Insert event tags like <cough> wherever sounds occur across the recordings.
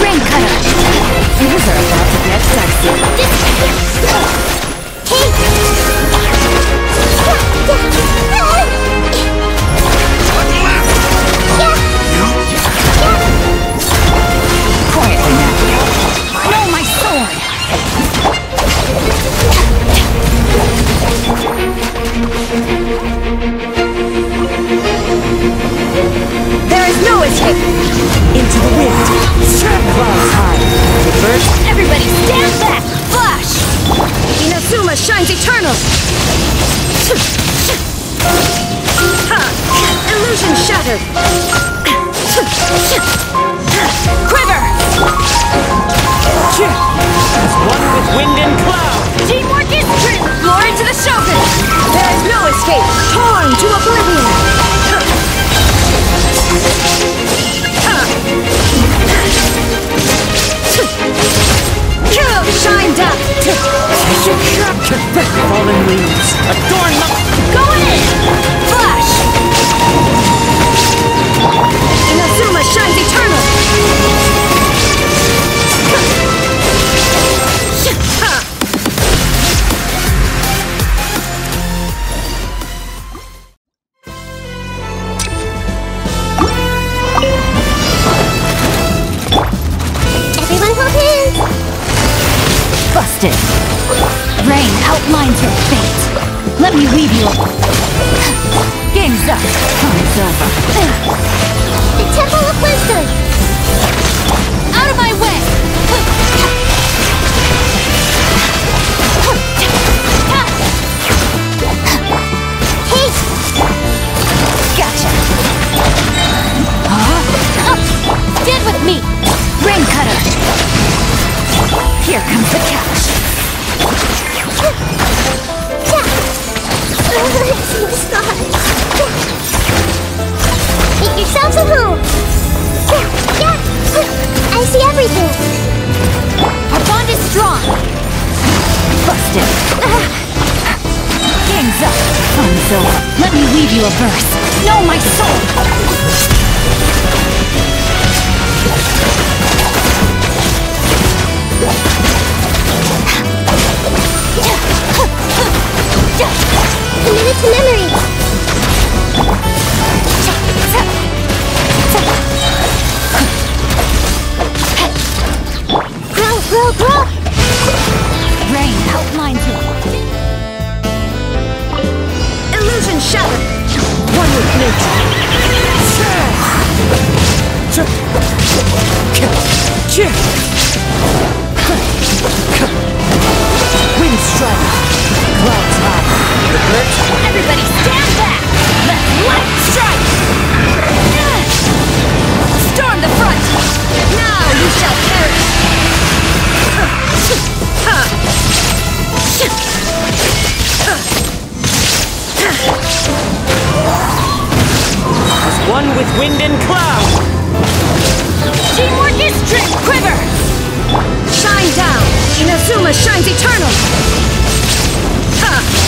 Rain cutter. These are about to get sexy. justice. Rain outlines your fate. Let me leave you. Game's up. Time's over. The temple Mystic. Gang's up, Funzola. Let me leave you a verse. Know my soul. Minute to memory. Grow, grow, grow! Minds him. Illusion shatter. One with nature. Wind strike. Clouds high. Everybody stand. wind and cloud. Teamwork is strength, quiver! Shine down! Inazuma shines eternal! Ha!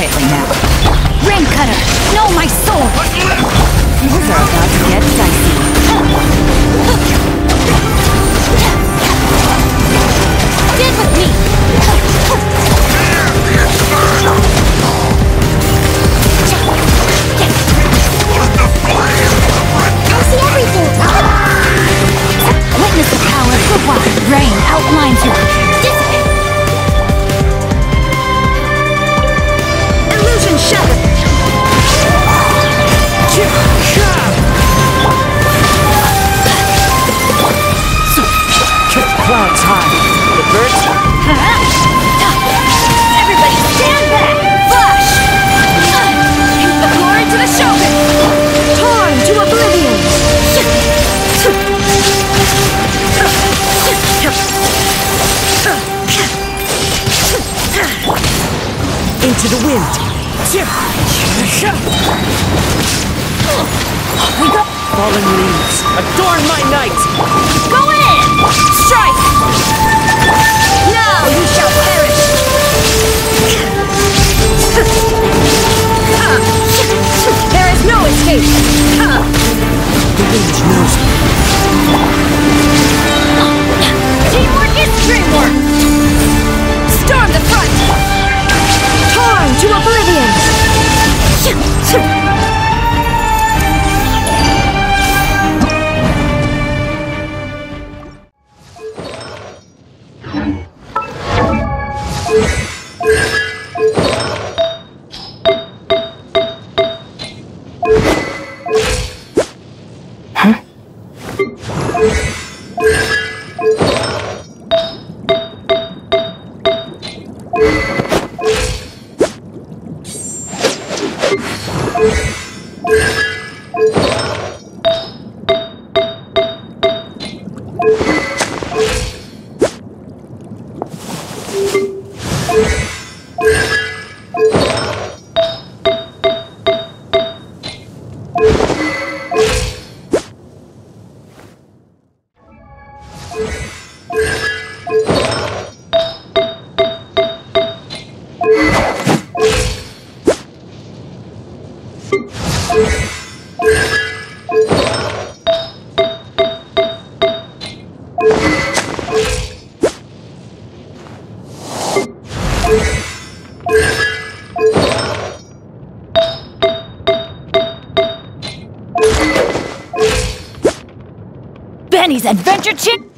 quietly now. Cutter! My soul! Things are about to get dicey. fallen leaves. Adorn my night! Go in! Strike! Now you shall perish! <laughs> There is no escape! The wind knows Benny's Adventure Chip!